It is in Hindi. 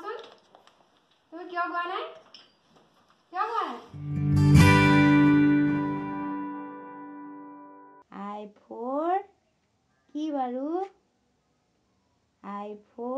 सुन तुम्हें क्या गाना है? क्या गाना है? आई फोर की बारू? आई फोर